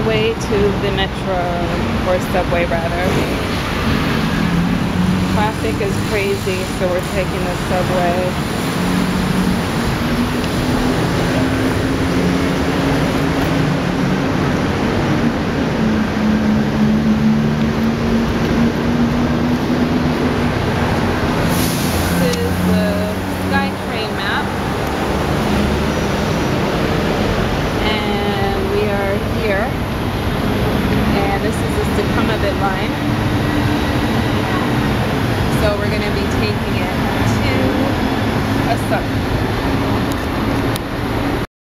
way to the metro, or subway rather. Traffic is crazy, so we're taking the subway. The Sukhumvit line. So we're going to be taking it to a sub.